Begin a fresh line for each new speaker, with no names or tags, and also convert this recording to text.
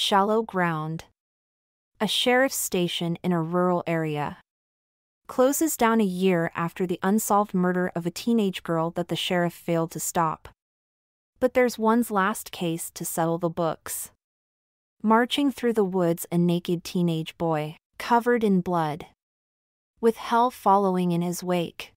Shallow Ground. A sheriff's station in a rural area. Closes down a year after the unsolved murder of a teenage girl that the sheriff failed to stop. But there's one's last case to settle the books. Marching through the woods, a naked teenage boy, covered in blood. With hell following in his wake.